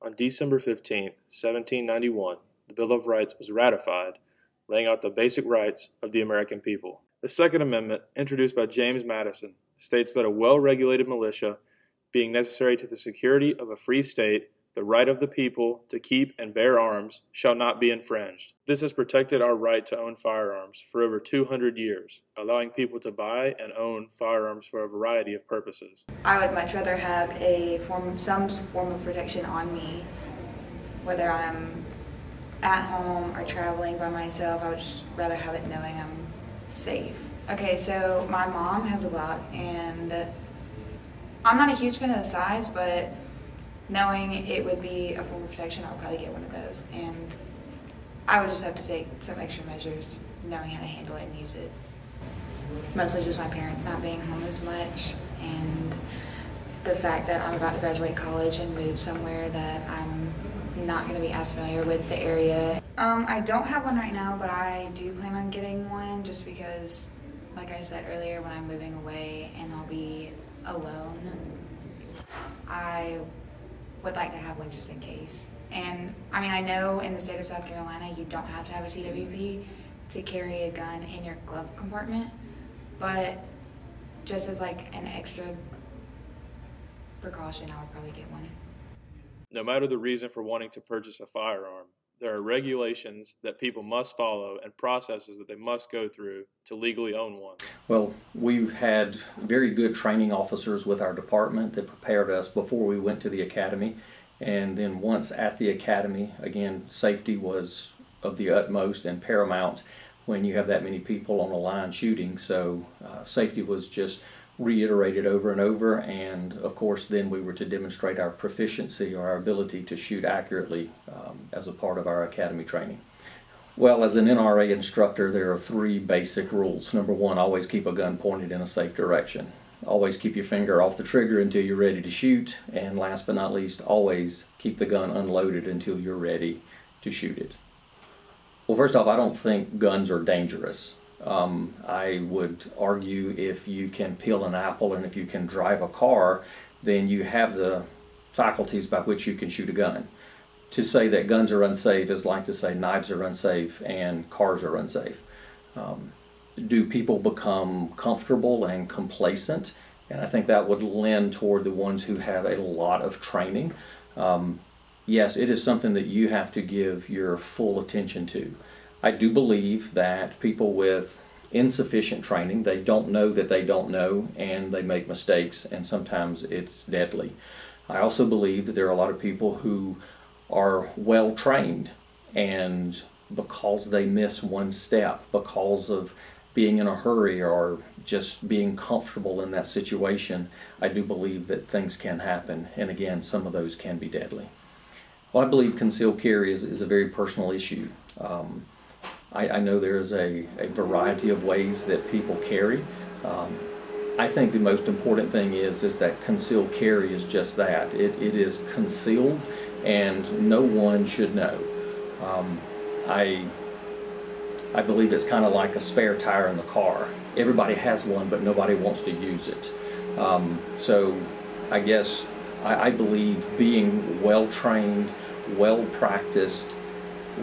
On December 15, 1791, the Bill of Rights was ratified, laying out the basic rights of the American people. The Second Amendment, introduced by James Madison, states that a well regulated militia, being necessary to the security of a free state, the right of the people to keep and bear arms shall not be infringed. This has protected our right to own firearms for over 200 years, allowing people to buy and own firearms for a variety of purposes. I would much rather have a form, some form of protection on me, whether I'm at home or traveling by myself. I would just rather have it knowing I'm safe. Okay, so my mom has a lot, and I'm not a huge fan of the size, but knowing it would be a form of protection, I would probably get one of those. And I would just have to take some extra measures, knowing how to handle it and use it. Mostly just my parents not being home as much, and the fact that I'm about to graduate college and move somewhere that I'm not going to be as familiar with the area. Um, I don't have one right now, but I do plan on getting one just because, like I said earlier, when I'm moving away and I'll be alone, I would like to have one just in case. And I mean, I know in the state of South Carolina, you don't have to have a CWP to carry a gun in your glove compartment, but just as like an extra precaution, I would probably get one. No matter the reason for wanting to purchase a firearm, there are regulations that people must follow and processes that they must go through to legally own one. Well, we've had very good training officers with our department that prepared us before we went to the academy. And then once at the academy, again, safety was of the utmost and paramount when you have that many people on a line shooting. So uh, safety was just reiterated over and over and of course then we were to demonstrate our proficiency or our ability to shoot accurately um, as a part of our academy training. Well, as an NRA instructor, there are three basic rules. Number one, always keep a gun pointed in a safe direction. Always keep your finger off the trigger until you're ready to shoot. And last but not least, always keep the gun unloaded until you're ready to shoot it. Well, first off, I don't think guns are dangerous. Um, I would argue if you can peel an apple and if you can drive a car, then you have the faculties by which you can shoot a gun. To say that guns are unsafe is like to say knives are unsafe and cars are unsafe. Um, do people become comfortable and complacent? And I think that would lend toward the ones who have a lot of training. Um, yes, it is something that you have to give your full attention to. I do believe that people with insufficient training, they don't know that they don't know, and they make mistakes, and sometimes it's deadly. I also believe that there are a lot of people who are well trained, and because they miss one step, because of being in a hurry or just being comfortable in that situation, I do believe that things can happen, and again, some of those can be deadly. Well, I believe concealed carry is, is a very personal issue. Um, I, I know there's a, a variety of ways that people carry. Um, I think the most important thing is is that concealed carry is just that. It, it is concealed and no one should know. Um, I, I believe it's kind of like a spare tire in the car. Everybody has one, but nobody wants to use it. Um, so I guess I, I believe being well trained, well practiced,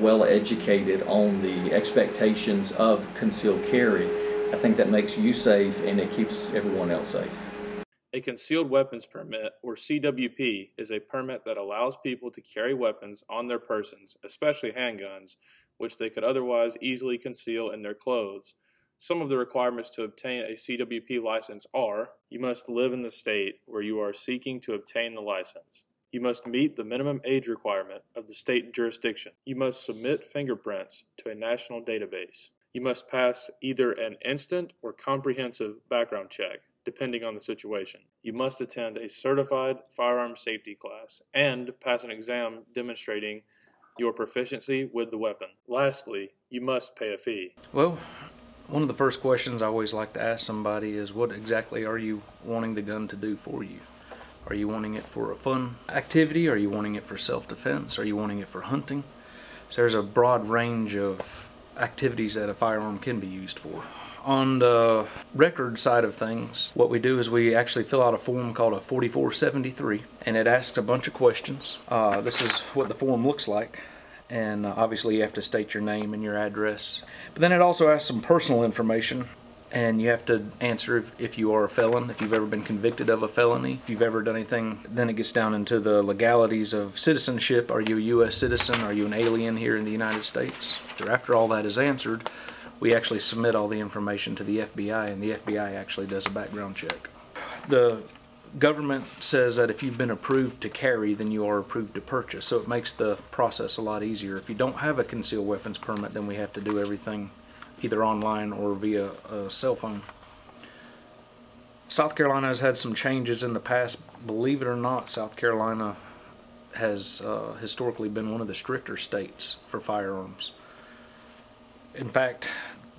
well educated on the expectations of concealed carry, I think that makes you safe and it keeps everyone else safe. A concealed weapons permit, or CWP, is a permit that allows people to carry weapons on their persons, especially handguns, which they could otherwise easily conceal in their clothes. Some of the requirements to obtain a CWP license are you must live in the state where you are seeking to obtain the license. You must meet the minimum age requirement of the state jurisdiction. You must submit fingerprints to a national database. You must pass either an instant or comprehensive background check, depending on the situation. You must attend a certified firearm safety class and pass an exam demonstrating your proficiency with the weapon. Lastly, you must pay a fee. Well, one of the first questions I always like to ask somebody is what exactly are you wanting the gun to do for you? Are you wanting it for a fun activity? Are you wanting it for self-defense? Are you wanting it for hunting? So there's a broad range of activities that a firearm can be used for. On the record side of things, what we do is we actually fill out a form called a 4473, and it asks a bunch of questions. Uh, this is what the form looks like, and uh, obviously you have to state your name and your address. But then it also asks some personal information, and you have to answer if, if you are a felon, if you've ever been convicted of a felony, if you've ever done anything. Then it gets down into the legalities of citizenship. Are you a U.S. citizen? Are you an alien here in the United States? After all that is answered, we actually submit all the information to the FBI, and the FBI actually does a background check. The government says that if you've been approved to carry, then you are approved to purchase. So it makes the process a lot easier. If you don't have a concealed weapons permit, then we have to do everything either online or via a cell phone. South Carolina has had some changes in the past. Believe it or not, South Carolina has uh, historically been one of the stricter states for firearms. In fact,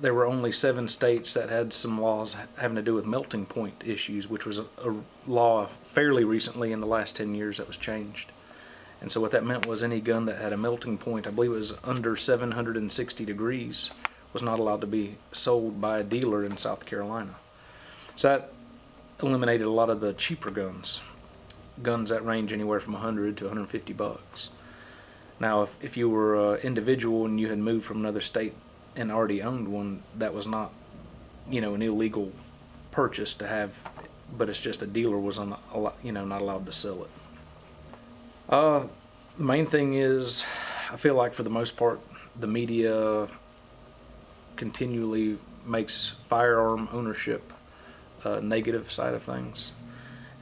there were only seven states that had some laws having to do with melting point issues, which was a, a, law fairly recently in the last 10 years that was changed. And so what that meant was any gun that had a melting point, I believe it was under 760 degrees, was not allowed to be sold by a dealer in South Carolina. So that eliminated a lot of the cheaper guns, guns that range anywhere from 100 to 150 bucks. Now, if, if you were an individual and you had moved from another state and already owned one that was not, you know, an illegal purchase to have, but it's just a dealer was un, you know not allowed to sell it. Uh, the main thing is, I feel like for the most part, the media continually makes firearm ownership a negative side of things,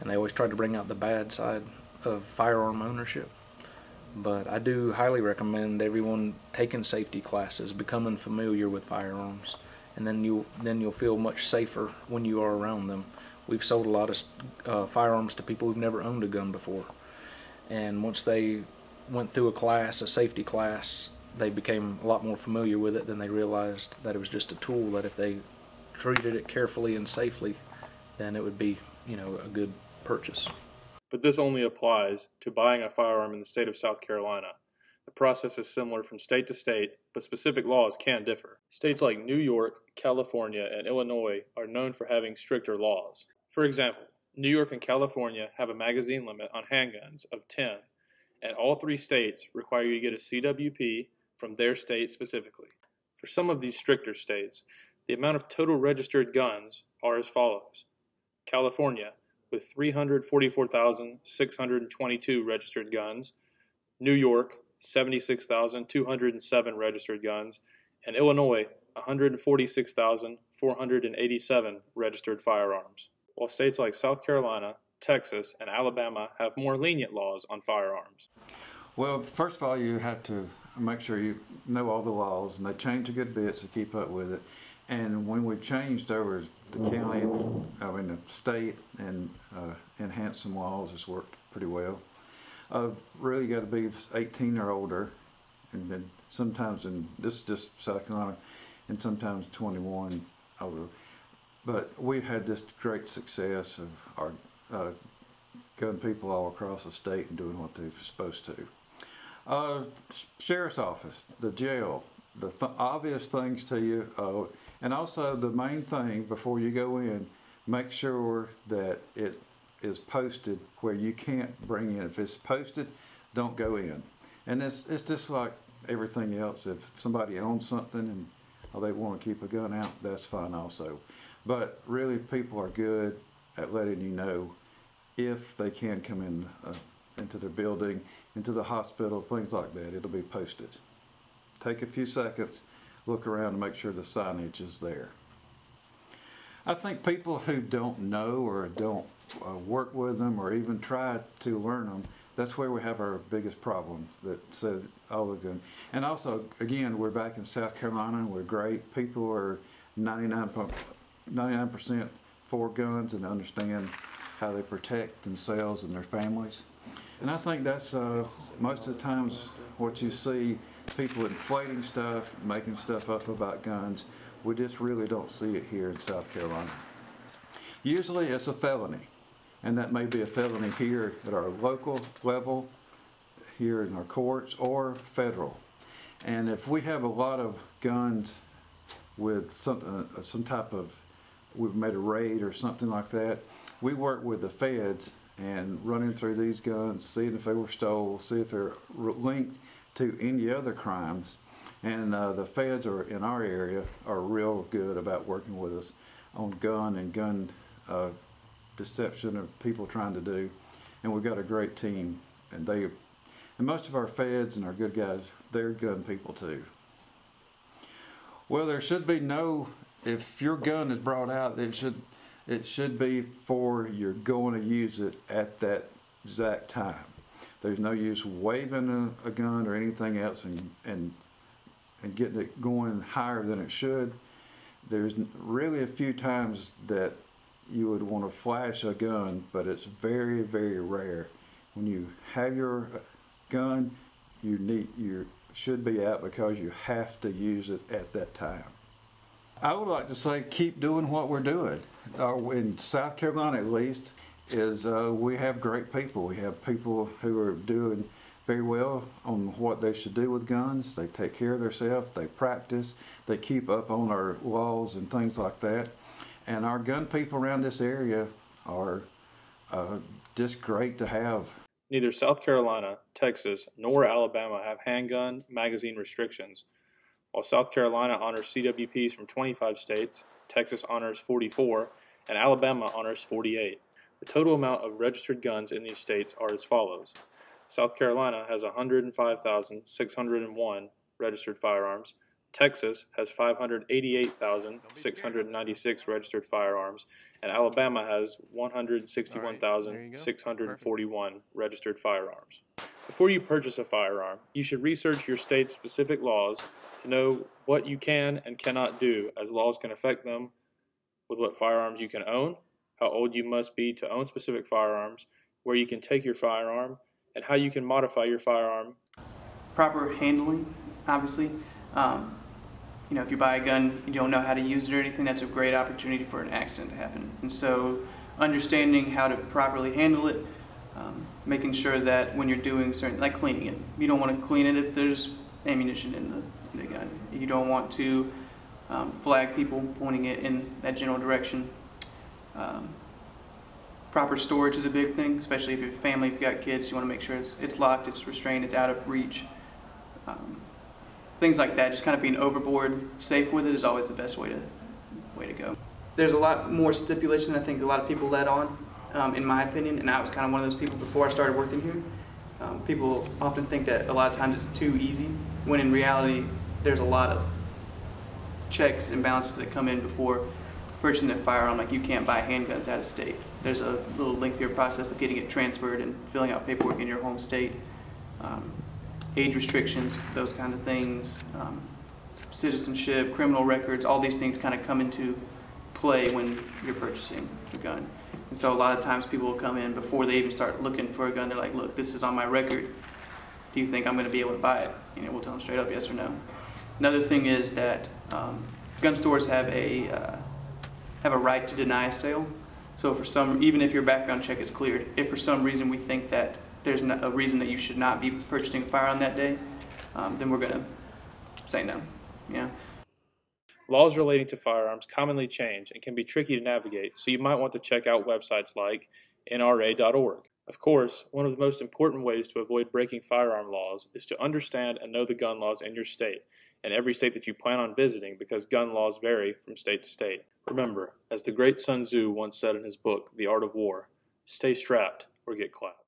and they always try to bring out the bad side of firearm ownership. But I do highly recommend everyone taking safety classes, becoming familiar with firearms, and then you then you'll feel much safer when you are around them. We've sold a lot of uh, firearms to people who've never owned a gun before, and once they went through a class, a safety class, they became a lot more familiar with it. than they realized that it was just a tool that if they treated it carefully and safely, then it would be you know a good purchase but this only applies to buying a firearm in the state of South Carolina. The process is similar from state to state, but specific laws can differ. States like New York, California, and Illinois are known for having stricter laws. For example, New York and California have a magazine limit on handguns of 10, and all three states require you to get a CWP from their state specifically. For some of these stricter states, the amount of total registered guns are as follows California, with 344,622 registered guns, New York, 76,207 registered guns, and Illinois, 146,487 registered firearms, while states like South Carolina, Texas, and Alabama have more lenient laws on firearms. Well, first of all, you have to make sure you know all the laws, and they change a good bit, so keep up with it. And when we changed over the county, I mean the state, and uh, enhanced some laws, it's worked pretty well. Uh, really got to be 18 or older, and then sometimes in this is just South Carolina, and sometimes 21 older. But we've had this great success of our uh, gun people all across the state and doing what they're supposed to. Uh, sheriff's office, the jail, the th obvious things to you. Uh, and also the main thing before you go in, make sure that it is posted where you can't bring in. If it's posted, don't go in. And it's, it's just like everything else. If somebody owns something and or they want to keep a gun out, that's fine also. But really people are good at letting you know if they can come in uh, into their building, into the hospital, things like that. It'll be posted. Take a few seconds look around to make sure the signage is there. I think people who don't know or don't uh, work with them or even try to learn them, that's where we have our biggest problems that said all of them. And also, again, we're back in South Carolina, and we're great. People are 99% for guns and understand how they protect themselves and their families. And I think that's uh, most of the times what you see people inflating stuff, making stuff up about guns. We just really don't see it here in South Carolina. Usually it's a felony, and that may be a felony here at our local level, here in our courts, or federal. And if we have a lot of guns with something, uh, some type of, we've made a raid or something like that, we work with the feds and running through these guns, seeing if they were stole, see if they're linked to any other crimes. And uh, the feds are in our area are real good about working with us on gun and gun uh, deception of people trying to do. And we've got a great team, and they, and most of our feds and our good guys, they're gun people too. Well, there should be no, if your gun is brought out, it should, it should be for you're going to use it at that exact time. There's no use waving a, a gun or anything else and, and, and getting it going higher than it should. There's really a few times that you would want to flash a gun, but it's very, very rare. When you have your uh, gun, you need, you should be out because you have to use it at that time. I would like to say keep doing what we're doing. Uh, in South Carolina, at least, is uh, we have great people. We have people who are doing very well on what they should do with guns. They take care of themselves. They practice. They keep up on our laws and things like that. And our gun people around this area are uh, just great to have. Neither South Carolina, Texas, nor Alabama have handgun magazine restrictions. While South Carolina honors CWPs from 25 states, Texas honors 44, and Alabama honors 48. The total amount of registered guns in these states are as follows South Carolina has 105,601 registered firearms. Texas has 588,696 registered firearms, and Alabama has 161,641 registered firearms. Before you purchase a firearm, you should research your state's specific laws to know what you can and cannot do, as laws can affect them with what firearms you can own, how old you must be to own specific firearms, where you can take your firearm, and how you can modify your firearm proper handling, obviously. Um, you know, if you buy a gun, you don't know how to use it or anything, that's a great opportunity for an accident to happen. And so, understanding how to properly handle it, um, making sure that when you're doing certain, like cleaning it, you don't want to clean it if there's ammunition in the, in the gun. You don't want to um, flag people pointing it in that general direction. Um, proper storage is a big thing, especially if you have family, if you've got kids, you want to make sure it's, it's locked, it's restrained, it's out of reach. Um, things like that, just kind of being overboard safe with it is always the best way to, way to go. There's a lot more stipulation I think a lot of people let on, um, in my opinion, and I was kind of one of those people before I started working here. Um, people often think that a lot of times it's too easy, when in reality, there's a lot of checks and balances that come in before purchasing a firearm. Like you can't buy handguns out of state. There's a little lengthier process of getting it transferred and filling out paperwork in your home state. Um, age restrictions, those kind of things, um, citizenship, criminal records, all these things kind of come into play when you're purchasing a gun. And so a lot of times people will come in before they even start looking for a gun. They're like, look, this is on my record. Do you think I'm going to be able to buy it? Know, we'll tell them straight up, yes or no. Another thing is that um, gun stores have a uh, have a right to deny a sale. So for some, even if your background check is cleared, if for some reason we think that there's a reason that you should not be purchasing a firearm that day, um, then we're going to say no. Yeah. Laws relating to firearms commonly change and can be tricky to navigate, so you might want to check out websites like NRA.org. Of course, one of the most important ways to avoid breaking firearm laws is to understand and know the gun laws in your state and every state that you plan on visiting because gun laws vary from state to state. Remember, as the great Sun Tzu once said in his book, The Art of War, stay strapped or get clapped.